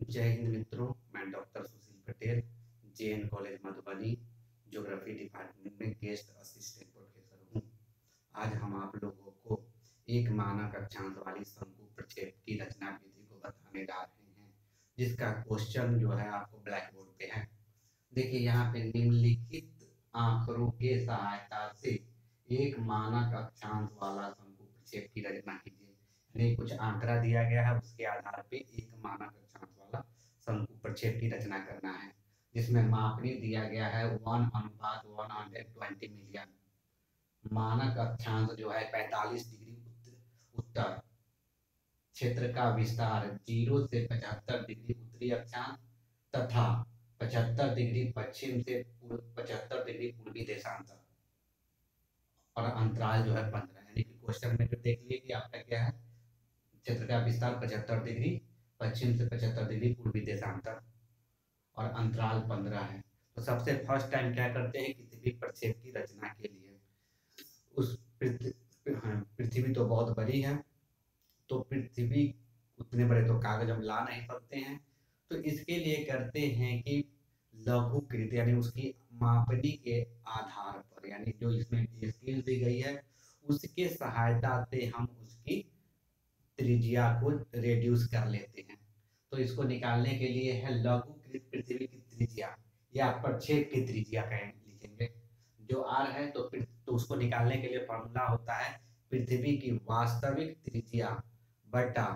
जय हिंद मित्रों, मैं doctor Sushil Patel J N college Madhubani, geography department में गेस्ट असिस्टेंट प्रोफेसर हूँ। आज हम आप लोगों को एक मानक अक्षांश वाली शंकु प्रक्षेप की रचना विधि को बताने जा रहे हैं, जिसका क्वेश्चन जो है आपको ब्लैक बोर्ड पे है। देखिए, यहाँ पे निम्नलिखित आंकड़ों के सहायता से एक मानक अक्षांश वाला शंकु प्रक्षेप की रचना कीजिए। यानी कुछ आंकड़ा दिया गया है, उसके आधार पे एक मानक अक्षांश वाला शंकु प्रक्षेप की रचना करना है, जिसमें मापनी दिया गया है वन अनुपात वन हंड्रेड ट्वेंटी मिलियन मानक अक्षांश जो है पैंतालीस डिग्री उत्तर। क्षेत्र का विस्तार ज़ीरो से पचहत्तर डिग्री उत्तरी अक्षांश तथा पचहत्तर डिग्री पश्चिम से पचहत्तर डिग्री पूर्वी देशांतर। और अंतराल जो है पंद्रह यानी कि क्वेश्चन में जो देख लिए कि आपका क्या है? क्षेत्र का विस्तार पचहत्तर डिग्री पश्चिम से पचहत्तर डिग्री पूर्वी देशांतर। और अंतराल पंद्रह है। तो सबसे फ़र्स्ट टाइम क्या करते हैं? किसी भी प्रक्षेप की रचना के लिए। उस हाँ, पृथ्वी तो बहुत बड़ी है। तो पृथ्वी उतने बड़े तो कागज़ हम ला नहीं सकते हैं। तो इसके लिए करते हैं कि लघुकृत यानी उसकी मापनी के आधार पर यानी जो इसमें स्केल दी गई है उसके सहायता से हम उसकी त्रिज्या को रेड्यूस कर लेते हैं। तो इसको निकालने के लिए है लघुकृत पृथ्वी की त्रिज्या। या प्रक्षेप की त्रिज्या कहें लिखेंगे जो आर है तो तो उसको निकालने के लिए फॉर्मूला होता है पृथ्वी की वास्तविक त्रिज्या बटा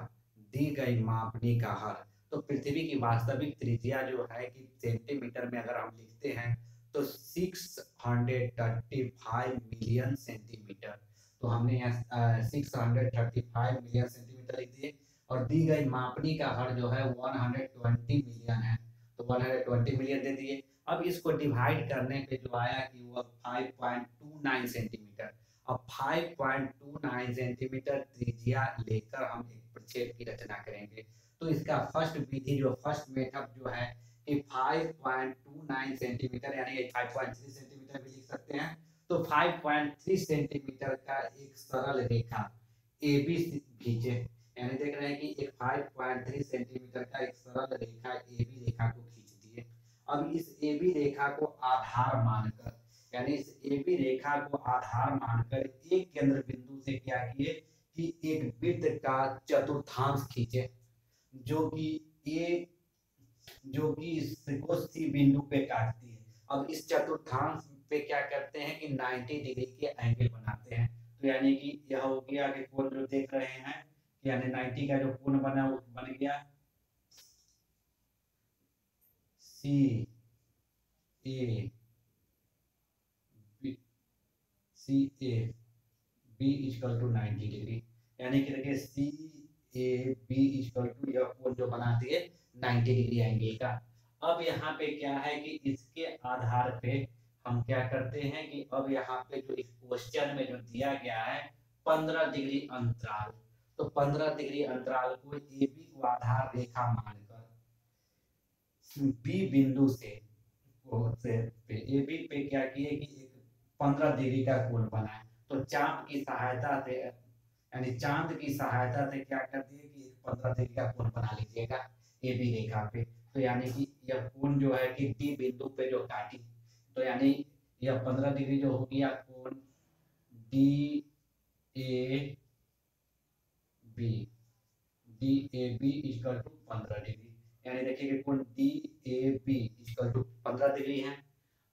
दी गई मापनी का हर। तो पृथ्वी की वास्तविक त्रिज्या जो है कि सेंटीमीटर में अगर हम लिखते हैं तो 635 मिलियन सेंटीमीटर तो हमने यहाँ six hundred thirty five million centimetre लिख दिए और दी गई मापनी का हर जो है वन हंड्रेड ट्वेंटी मिलियन है। तो वन हंड्रेड ट्वेंटी मिलियन दे दिए। अब इसको डिवाइड करने पे जो आया कि वो five point two nine centimetre अब five point two nine centimetre त्रिज्या लेकर हम एक प्रक्षेप की रचना करेंगे। तो इसका फ़र्स्ट विधि जो फ़र्स्ट मेथड जो है, कि 5.29 सेंटीमीटर यानी 5.3 सेंटीमीटर भी लिख सकते हैं। तो 5.3 सेंटीमीटर का एक सरल रेखा ए बी खींचे यानी देख रहे हैं कि एक 5.3 सेंटीमीटर का एक सरल रेखा ए बी रेखा को खींच दिए। अब इस ए बी रेखा को आधार मानकर, यानी इस ए बी रेखा को आधार मानकर एक केंद्र बिंदु से क्या किए कि एक वृत्त का चतुर्थांश खींचे, जो कि ए जो कि इस सी बिंदु पे काटती है। अब इस चतुर्थांश पे क्या करते हैं कि 90 डिग्री के एंगल बनाते हैं। तो यानी कि यह हो गया कि कोण जो देख रहे हैं यानी 90 का जो कोण बना वो बन गया C A C A B is equal to 90 degree. यानी कि देखिए C A B is equal to यह कोण जो बनाती है 90 डिग्री एंगल का। अब यहाँ पे क्या है कि इसके आधार पे हम क्या करते हैं कि अब यहाँ पे जो इस क्वेश्चन में जो दिया गया है, पंद्रह डिग्री अंतराल। तो पंद्रह डिग्री अंतराल को ए बी को आधार रेखा मानकर बी बिंदु से पे ए बी पे क्या किए कि एक पंद्रह डिग्री का कोण बनाए। तो चाँद की सहायता से, यानी चाँद की सहायता से क्या कर दिए कि एक पंद्रह डिग्री का कोण बना लीजिएगा ए बी रेखा पे। तो यानी कि यह कोण जो है कि डी बिंदु पे जो काटी तो यानी यह पंद्रह डिग्री जो हो गया, कोण D A B D A B is equal to पंद्रह डिग्री। यानी देखिए कोण D A B is equal to पंद्रह डिग्री है।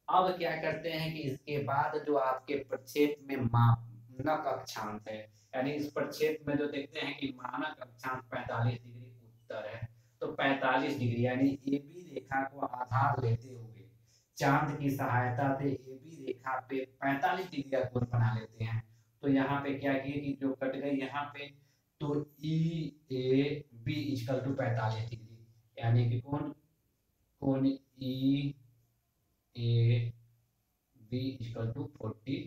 अब क्या करते हैं कि इसके बाद जो आपके प्रक्षेप में मानक अक्षांश है, यानी इस प्रक्षेप में जो देखते हैं कि मानक अक्षांश 45 डिग्री उत्तर है तो 45 डिग्री, यानी ए बी रेखा को आधार लेते हुए चाँद की सहायता से ए बी रेखा पे 45 डिग्री का कोण बना लेते हैं। तो यहाँ पे क्या किए कि जो कट गई, यहाँ पे तो E A B is equal to पैंतालीस डिग्री यानी कि कौन? कौन? E A B is equal to forty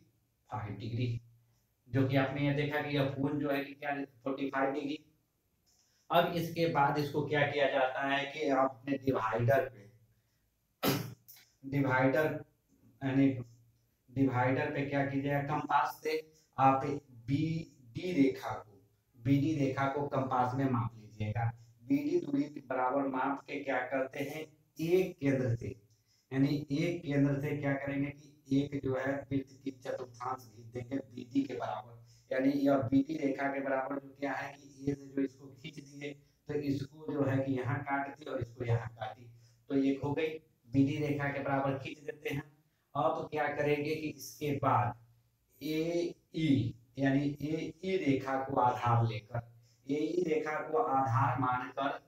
five degree जो कि आपने ये देखा कि यह कोण जो है कि क्या फोर्टी फाइव डिग्री अब इसके बाद इसको क्या किया जाता है कि आपने डिवाइडर पे डिवाइडर यानी डिवाइडर पे क्या कीजिएगा कंपास से आप बी डी रेखा को बी डी रेखा को कंपास में माप लीजिएगा। बीडी दूरी बराबर माप के क्या करते हैं? एक केंद्र से। यानी एक केंद्र से क्या करेंगे कि एक जो है वृत्त की चतुर्थांश खींच देंगे बीडी के बराबर। यानी यह बीडी रेखा के बराबर जो क्या है कि ए से जो इसको खींच दिए तो इसको जो है कि यहाँ काट दी और इसको यहाँ काटी। तो एक हो गई, बीडी रेखा के बराबर खींच देते हैं। अब क्या करेंगे कि इसके बाद ए, ई यानी ए, ई रेखा को आधार लेकर, ए, ई रेखा को आधार मानकर,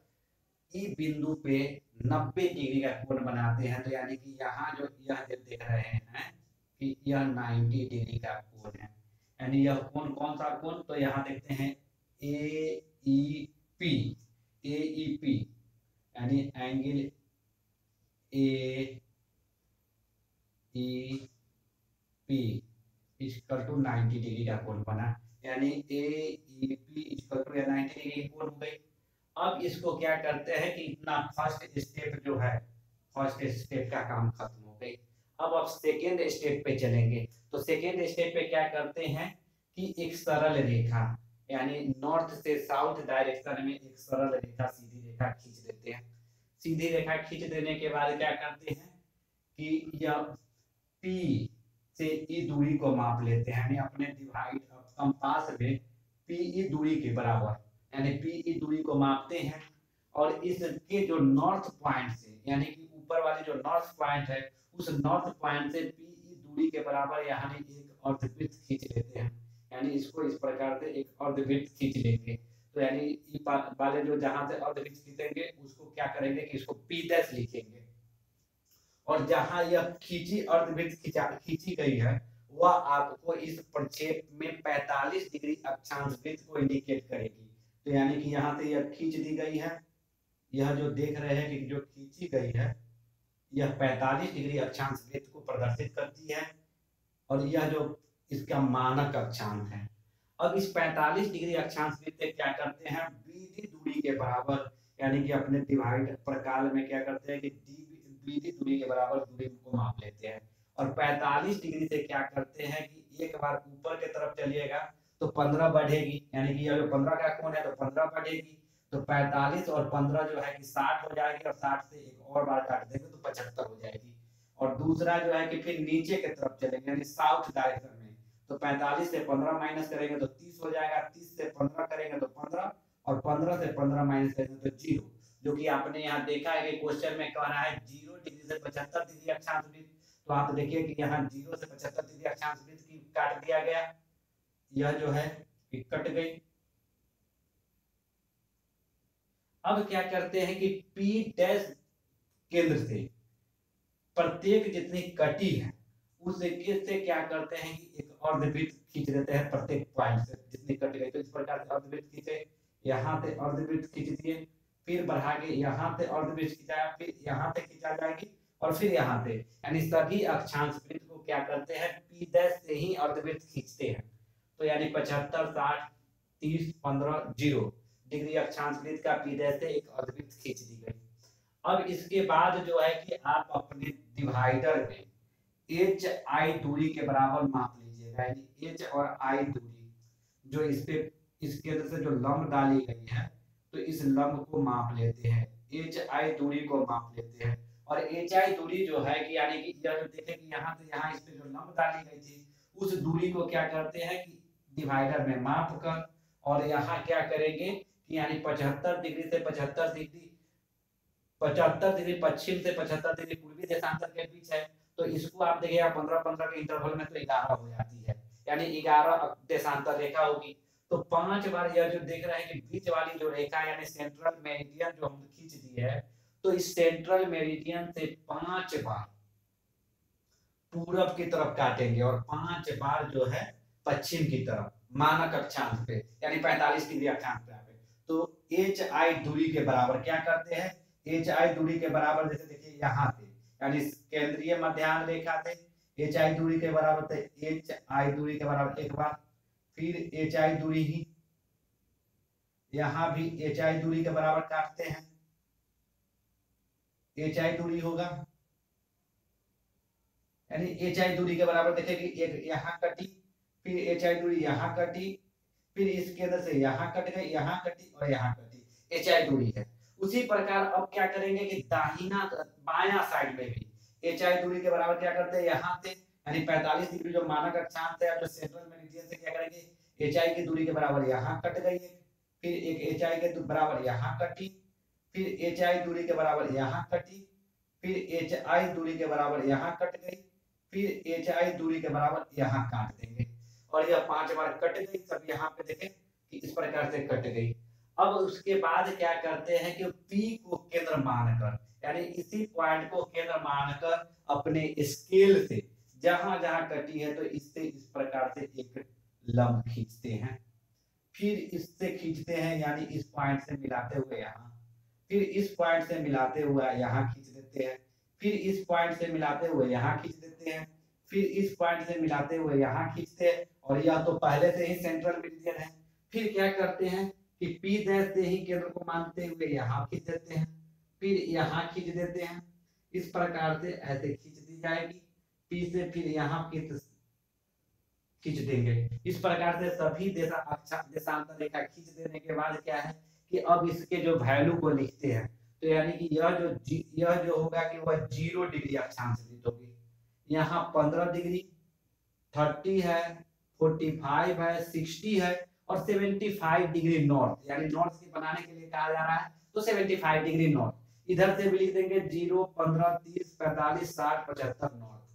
ई बिंदु पे 90 डिग्री का कोण बनाते हैं। तो यानी कि यहाँ जो यह देख रहे हैं कि यह 90 डिग्री का कोण है। यानी यह कोण कौन सा कोण? तो यहाँ देखते हैं A, E, P, A, E, P. यानी angle A, E, P. Equal to 90 degree का कोण बना। यानी A E P equal to 90 degree कोण हो गई। अब इसको क्या करते हैं कि इतना फ़र्स्ट स्टेप जो है फ़र्स्ट स्टेप का काम खत्म हो गई। अब अब सेकेंड स्टेप पे चलेंगे। तो सेकेंड स्टेप पे क्या करते हैं कि एक सरल रेखा, यानी नॉर्थ से साउथ डायरेक्शन में एक सरल रेखा, सीधी रेखा खींच देते हैं। सीधी रेखा खींच देने के बाद क्या करते हैं कि यह पी से ई दूरी को माप लेते हैं, यानी अपने डिवाइड कंपास में पी ई दूरी के बराबर, यानी पी ई दूरी को मापते हैं और इसके जो नॉर्थ पॉइंट से, यानी कि ऊपर वाली जो नॉर्थ पॉइंट है, उस नॉर्थ पॉइंट से पीई दूरी के बराबर यानी एक अर्धवृत्त खींच लेते हैं, यानी इसको इस प्रकार से एक अर्धवृत्त खींच लेंगे। तो यानी वाले जो जहाँ से अर्धवृत्त खींचेंगे, उसको क्या करेंगे कि इसको पी लिखेंगे। और जहाँ यह खींची अर्धवृत्त खींची गई है, वह आपको इस प्रक्षेप में 45 डिग्री अक्षांश वृत्त को इंडिकेट करेगी। तो यानी कि यहाँ से यह खींच दी गई है। यह जो देख रहे हैं कि जो खींची गई है, यह 45 डिग्री अक्षांश वृत्त को प्रदर्शित करती है और यह जो इसका मानक अक्षांश है। अब इस 45 डिग्री अक्षांश वृत्त क्या करते हैं? बीडी दूरी के बराबर, यानी कि अपने डिवाइड प्रकाल में क्या करते हैं कि बीडी दूरी के बराबर दूरी को माप लेते हैं। और 45 डिग्री से क्या करते हैं कि एक बार ऊपर के तरफ़ चलिएगा तो 15 बढ़ेगी। यानी कि जो 15 का कोण है तो 15 बढ़ेगी। तो 45 और 15 जो है कि 60 हो जाएगी, और 60 से एक और बार काट देंगे तो 75 हो जाएगी। और दूसरा जो है कि फिर नीचे के तरफ़ चलेंगे, यानी साउथ डायरेक्शन में। तो 45 से 15 माइनस करेंगे तो 30 हो जाएगा। 30 से 15 करेंगे तो 15 और 15 से 15 माइनस करेंगे तो ज़ीरो। जो कि आपने यहाँ देखा है कि क्वेश्चन में कह रहा है ज़ीरो डिग्री से पचहत्तर डिग्री अक्षांश वृत्त। तो आप देखिए कि यहाँ ज़ीरो से पचहत्तर डिग्री अक्षांश वृत्त की काट दिया गया। यह जो है कट गई। अब क्या करते हैं कि P डैश केंद्र से प्रत्येक जितनी कटी है, उस से क्या करते हैं कि एक अर्धवृत्त खींच देते हैं प्रत्येक पॉइंट से। जितनी कट गई तो इस प्रकार से अर्धवृत्त खींचे। यहाँ से अर्धवृत्त खींच दिए। फिर बढ़ा के यहाँ से अर्धवृत्त खिंचाया फिर यहाँ से खिंचा जाएगी और फिर यहाँ से यानी सभी अक्षांश वृत्त को क्या करते हैं? पी डैश से ही अर्धवृत्त खींचते हैं। तो यानी पचहत्तर, साठ, तीस, पंद्रह, ज़ीरो डिग्री अक्षांश वृत्त का पी डैश से एक अर्धवृत्त खींच दी गई। अब इसके बाद जो है कि आप अपने डिवाइडर में एच आई दूरी के बराबर माप लीजिएगा। यानी एच और आई दूरी जो इस पे, इस केंद्र से जो लंब डाली गई है तो इस लंब को माप लेते हैं एच आई दूरी को माप लेते हैं। और एच आई दूरी जो है कि यानी कि यह जो देखे कि यहाँ से यहाँ इस पे जो लंब डाली गई थी, उस दूरी को क्या करते हैं कि डिवाइडर में माप कर और यहाँ क्या करेंगे कि यानी पचहत्तर डिग्री से पचहत्तर डिग्री पचहत्तर डिग्री पश्चिम से पचहत्तर डिग्री पूर्वी देशांतर के बीच है तो इसको आप देखिएगा पंद्रह पंद्रह के इंटरवल में तो ग्यारह हो जाती है। यानी ग्यारह देशांतर रेखा होगी। तो पाँच बार यह जो देख रहे हैं कि बीच वाली जो रेखा यानी सेंट्रल मेरिडियन जो हम खींच दी है तो इस सेंट्रल मेरिडियन से पाँच बार पूरब की तरफ़ काटेंगे और पाँच बार जो है पश्चिम की तरफ़, मानक अक्षांश पे, यानी 45 डिग्री अक्षांश पे आवे तो एच आई दूरी के बराबर क्या करते हैं? एच आई दूरी के बराबर जैसे देखिए यहाँ से यानी केंद्रीय मध्यान्ह रेखा से एच आई दूरी के बराबर थे एच आई दूरी के बराबर, एक बार फिर एच आई दूरी ही। यहाँ भी एच आई दूरी के बराबर काटते हैं। एच आई दूरी होगा। यानी एच आई दूरी के बराबर देखेगी, एक यहाँ कटी, फिर एच आई दूरी यहाँ कटी, फिर इसके अंदर से यहाँ कट गई, यहाँ कटी और यहाँ कटी। एच आई दूरी है। उसी प्रकार अब क्या करेंगे कि दाहिना, बाया साइड में भी एच आई दूरी के बराबर क्या करते हैं? यहाँ से यानी 45 डिग्री जो मानक अक्षांश है जो सेंट्रल मेरिडियन से क्या करेंगे? एच आई की दूरी के बराबर यहाँ कट गई है, फिर एक एच आई के बराबर यहाँ कटी, फिर एच आई दूरी के बराबर यहाँ कटी, फिर एच आई दूरी के बराबर यहाँ कट गई, फिर एच आई दूरी के बराबर यहाँ काट देंगे। और यह पाँच बार कट गई सब यहाँ पे देखें कि इस प्रकार से कट गई। अब उसके बाद क्या करते हैं कि P को केंद्र मानकर, यानी इसी पॉइंट को केंद्र मानकर अपने स्केल से जहाँ जहाँ कटी है तो इससे इस प्रकार से एक लंब खींचते हैं। फिर इससे खींचते हैं, यानी इस पॉइंट से मिलाते हुए यहाँ। फिर इस पॉइंट से मिलाते हुए यहाँ खींच देते हैं। फिर इस पॉइंट से मिलाते हुए यहाँ खींच देते हैं। फिर इस पॉइंट से मिलाते हुए यहाँ खींचते हैं। और यह तो पहले से ही सेंट्रल मेरिडियन है। फिर क्या करते हैं कि पी डैश से ही केंद्र को मानते हुए यहाँ खींच देते हैं। फिर यहाँ खींच देते हैं। इस प्रकार से ऐसे खींच दी जाएगी। पी से फिर यहाँ खींच देंगे। इस प्रकार से सभी देशांतर रेखा खींच देने के बाद क्या है कि अब इसके जो वैल्यू को लिखते हैं तो यानी कि यह जो यह जो होगा कि वह ज़ीरो डिग्री अक्षांश होगी यहाँ पंद्रह डिग्री थर्टी है फोर्टी फाइव है सिक्सटी है और सेवेंटी फाइव डिग्री नॉर्थ यानी नॉर्थ की बनाने के लिए कहा जा रहा है तो सेवेंटी फाइव डिग्री नॉर्थ इधर से भी लिख देंगे ज़ीरो पंद्रह, तीस, पैंतालीस, साठ, पचहत्तर नॉर्थ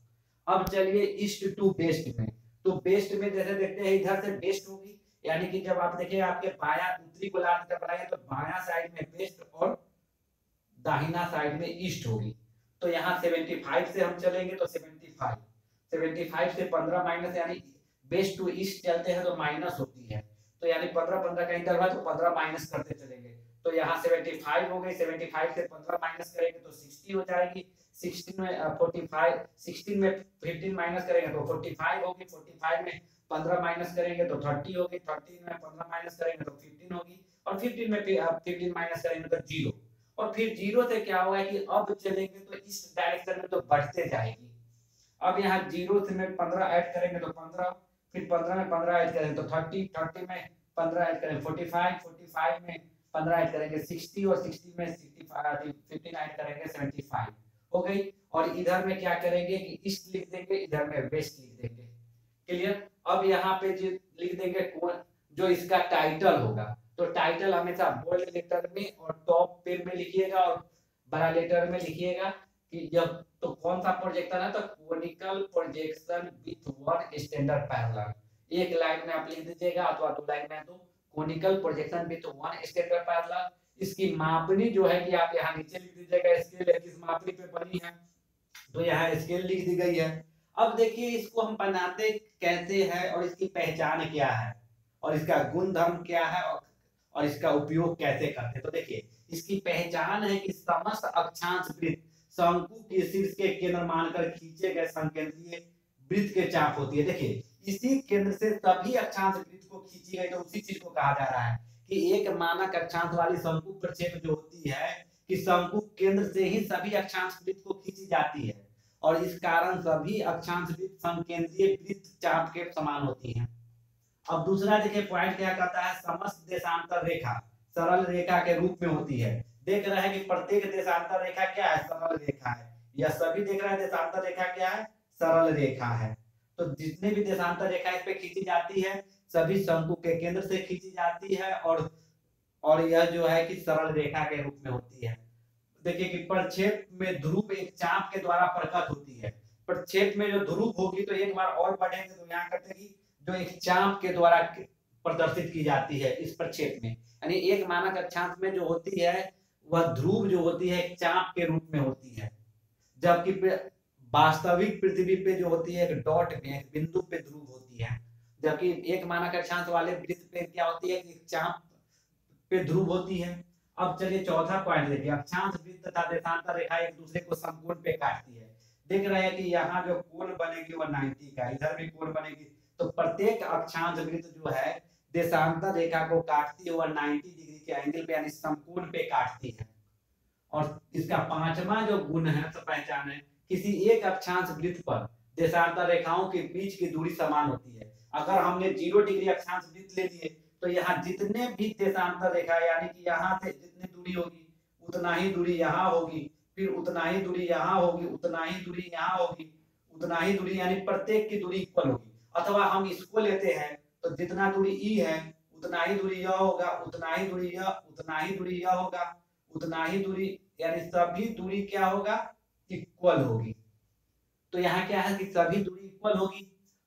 अब चलिए ईस्ट टू वेस्ट में। तो वेस्ट में जैसे देखते हैं, इधर से वेस्ट होगी, यानी कि जब आप देखिए आपके बाया उत्तरी गोलार्ध का बनाएँगे तो बाया साइड में वेस्ट और दाहिना साइड में ईस्ट होगी। तो यहाँ 75 से हम चलेंगे तो 75 75 से 15 माइनस यानी वेस्ट टू ईस्ट चलते हैं तो माइनस होती है। तो यानी 15 15 का इंटरवल तो 15 माइनस करते चलेंगे। तो यहाँ 75 हो गई 75 से 15 माइनस करेंगे तो 60 हो जाएगी। 16 में 45 16 में 15 माइनस करेंगे तो 45 होगी 45 में 15 माइनस करेंगे तो 30 होगी 30 में 15 माइनस करेंगे तो 15 होगी, और 15 में 15 माइनस करेंगे तो ज़ीरो। और फिर ज़ीरो से क्या होगा कि अब चलेंगे तो इस डायरेक्शन में तो बढ़ते जाएगी। अब यहाँ ज़ीरो से में पंद्रह ऐड करेंगे तो पंद्रह, फिर पंद्रह में पंद्रह ऐड करेंगे तो थर्टी थर्टी में पंद्रह ऐड करेंगे फोर्टी फाइव फोर्टी फाइव में पंद्रह ऐड करेंगे सिक्सटी, और सिक्सटी में सिक्सटी फिफ्टीन ऐड करेंगे सेवेंटी फाइव। हो गई और इधर में क्या करेंगे कि ईस्ट लिख देंगे, इधर में वेस्ट लिख देंगे। क्लियर अब यहाँ पे जो लिख देंगे कौन जो इसका टाइटल होगा तो टाइटल हमेशा बोल्ड लेटर में और टॉप पेन में लिखिएगा और बड़ा लेटर में लिखिएगा कि जब तो कौन सा प्रोजेक्शन है? तो conical projection with one standard parallel एक लाइन में आप लिख दीजिएगा अथवा दो लाइन में तो conical projection with one standard parallel इसकी मापनी जो है कि आप यहाँ नीचे लिख दीजिएगा स्केल है, किस मापनी पे बनी है तो यहाँ स्केल लिख दी गई है। अब देखिए, इसको हम बनाते कैसे हैं और इसकी पहचान क्या है, और इसका गुण धर्म क्या है, और और इसका उपयोग कैसे करते हैं। तो देखिए, इसकी पहचान है कि समस्त अक्षांश वृत्त, शंकु के शीर्ष के केंद्र मानकर खींचे गए संकेंद्रीय वृत्त के चाप होती है। देखिए, इसी केंद्र से सभी अक्षांश वृत्त को खींची गई तो उसी चीज़ को कहा जा रहा है। कि एक मानक अक्षांश वाली शंकु प्रक्षेप जो होती है, कि शंकु केंद्र से ही सभी अक्षांश वृत्त को खींची जाती है। और इस कारण सभी अक्षांश वृत्त संकेंद्रीय वृत्त चाप के समान होती हैं। अब दूसरा देखिए पॉइंट क्या कहता है? समस्त देशांतर रेखा, सरल रेखा के रूप में होती है। देख रहे हैं कि प्रत्येक देशांतर रेखा क्या है? सरल रेखा है। यह सभी देख रहे हैं देशांतर रेखा क्या है? सरल रेखा है। तो जितने भी देशांतर रेखा इस पे खींची जाती है सभी शंकु के केंद्र से खींची जाती है और और यह जो है कि सरल रेखा के रूप में होती है। देखिए कि प्रक्षेप में ध्रुव एक चाप के द्वारा प्रकट होती है। प्रक्षेप में जो ध्रुव होगी तो एक बार और बढ़ेंगे तो यहाँ करते जो एक चाप के द्वारा प्रदर्शित की जाती है इस प्रक्षेप में। यानी एक मानक अक्षांश में जो होती है, वह ध्रुव जो होती है चाप के रूप में होती है। जबकि वास्तविक पृथ्वी पे जो होती है, एक डॉट में एक बिंदु पे ध्रुव होती है। जबकि एक मानक अक्षांश वाले वृत्त पे क्या होती है कि चाप पे ध्रुव होती है। अब चलिए चौथा पॉइंट देखिए। अक्षांश वृत्त तथा देशांतर रेखा एक दूसरे को संपूर्ण पे काटती है। देख रहे हैं कि यहाँ जो कोण बनेगी वह 90 का इधर भी कोण बनेगी। तो प्रत्येक अक्षांश वृत्त जो है, देशांतर रेखा को काटती है वह 90 डिग्री के एंगल पे यानी संपूर्ण पे काटती है। और इसका पांचवा जो गुण है तो पहचान है, किसी एक अक्षांश वृत्त पर देशांतर रेखाओं के बीच की दूरी समान होती है। अगर हमने ज़ीरो डिग्री अक्षांश वृत्त ले लिए तो यहाँ जितने भी देशांतर रेखा यानी कि यहाँ से जितनी दूरी होगी, उतना ही दूरी यहाँ होगी, फिर उतना ही दूरी यहाँ होगी, उतना ही दूरी यहाँ होगी, उतना ही दूरी, यानी प्रत्येक की दूरी इक्वल होगी। अथवा हम इसको लेते हैं तो जितना दूरी ई है, उतना ही दूरी यह होगा, उतना ही दूरी यह, उतना ही दूरी यह होगा, उतना ही दूरी, यानी सभी दूरी क्या होगा? इक्वल होगी। तो यहाँ क्या है कि सभी दूरी इक्वल होगी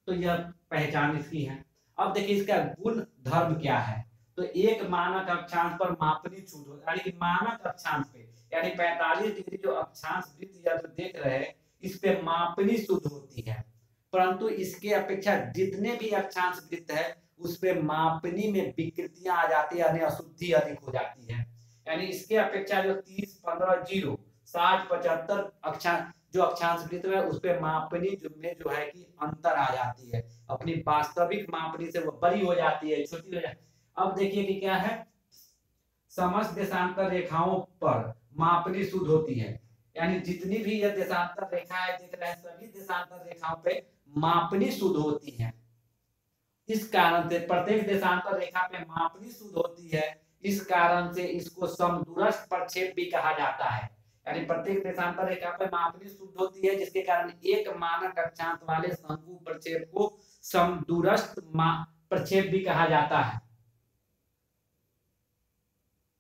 तो यह पहचान इसकी है। अब देखिए इसका गुण धर्म क्या है? तो एक मानक अक्षांश पर मापनी छूट हो यानी कि मानक अक्षांश पे, यानी 45 डिग्री जो अक्षांश वृत्त या जो देख रहे हैं, इस पे मापनी शुद्ध होती है। परंतु इसके अपेक्षा जितने भी अक्षांश वृत्त है, उस पे मापनी में विकृतियाँ आ जाती है, यानी अशुद्धि अधिक हो जाती है। यानी इसके अपेक्षा जो तीस, पंद्रह, ज़ीरो साठ पचहत्तर अक्षांश, जो अक्षांश वृत्त है उस पे मापनी में जो है कि अंतर आ जाती है। अपनी वास्तविक मापनी से वो बड़ी हो जाती है, छोटी हो जाती है। अब देखिए कि क्या है? समस्त देशांतर रेखाओं पर मापनी शुद्ध होती है। यानी जितनी भी यह देशांतर रेखा है देख रहे हैं, सभी देशांतर रेखाओं पे मापनी शुद्ध होती है। इस कारण से प्रत्येक देशांतर रेखा पे मापनी शुद्ध होती है। इस कारण से इसको समदूरस्थ प्रक्षेप भी कहा जाता है। यानी प्रत्येक देशांतर रेखा पे मापनी शुद्ध होती है, जिसके कारण एक मानक अक्षांश वाले शंकु प्रक्षेप को समदूरस्थ प्रक्षेप भी कहा जाता है।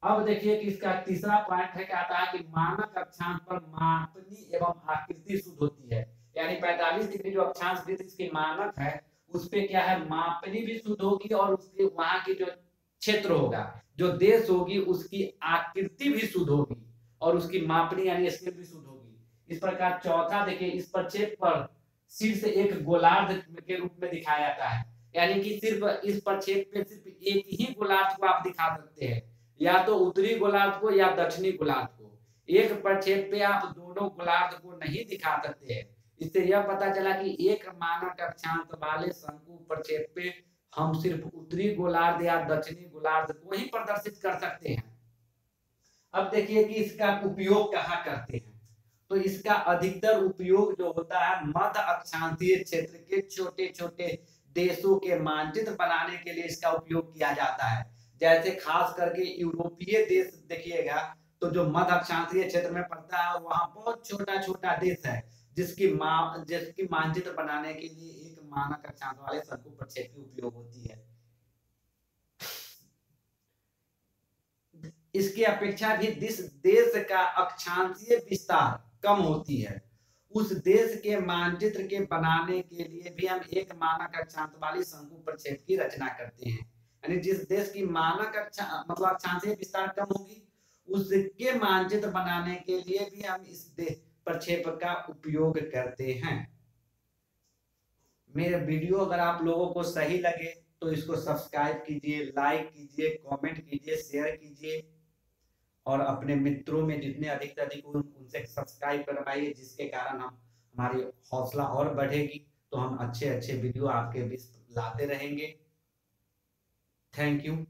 अब देखिए कि इसका तीसरा पॉइंट है क्या है कि मानक अक्षांश पर मापनी एवं आकृति शुद्ध होती है। यानी 45 डिग्री जो अक्षांश वृत्त इसकी मानक है, उस पे क्या है, मापनी भी शुद्ध होगी और उसके वहाँ की जो क्षेत्र होगा, जो देश होगी, उसकी आकृति भी शुद्ध होगी। और उसकी मापनी यानी स्केल भी शुद्ध होगी। इस प्रकार चौथा देखिए, इस प्रक्षेप पर शीर्ष एक गोलार्ध के रूप में दिखाया जाता है। यानी कि सिर्फ़ इस प्रक्षेप पे सिर्फ़ एक ही गोलार्ध को आप दिखा सकते हैं। या तो उत्तरी गोलार्ध को या दक्षिणी गोलार्ध को। एक प्रक्षेप पे आप दोनों गोलार्ध को नहीं दिखा सकते हैं। इससे यह पता चला कि एक मानक अक्षांश वाले शंकु प्रक्षेप पे हम सिर्फ़ उत्तरी गोलार्ध या दक्षिणी गोलार्ध को ही प्रदर्शित कर सकते हैं। अब देखिए कि इसका उपयोग कहाँ करते हैं। तो इसका अधिकतर उपयोग जो होता है मध्य अक्षांशीय क्षेत्र के छोटे छोटे देशों के मानचित्र बनाने के लिए इसका उपयोग किया जाता है। जैसे खास करके यूरोपीय देश देखिएगा तो जो मध्य अक्षांशीय क्षेत्र में पड़ता है वहाँ बहुत छोटा छोटा देश है जिसकी मा, जिसकी मानचित्र बनाने के लिए एक मानक अक्षांश वाले शंकु की उपयोग होती है। इसकी अपेक्षा भी जिस देश का अक्षांशीय विस्तार कम होती है। उस देश के मानचित्र के बनाने के लिए भी हम एक मानक अक्षांश वाली शंकु प्रक्षेप की रचना करते हैं। यानी जिस देश की मानक अच्छा मतलब अक्षांशीय विस्तार कम होगी, उसके मानचित्र बनाने के लिए भी हम इस प्रक्षेप का उपयोग करते हैं। मेरे वीडियो अगर आप लोगों को सही लगे तो इसको सब्सक्राइब कीजिए, लाइक कीजिए, कमेंट कीजिए, शेयर कीजिए। और अपने मित्रों में जितने अधिक से अधिक उनसे सब्सक्राइब करवाइए, जिसके कारण हम, हमारी हौसला और बढ़ेगी। तो हम अच्छे अच्छे वीडियो आपके बीच लाते रहेंगे। Thank you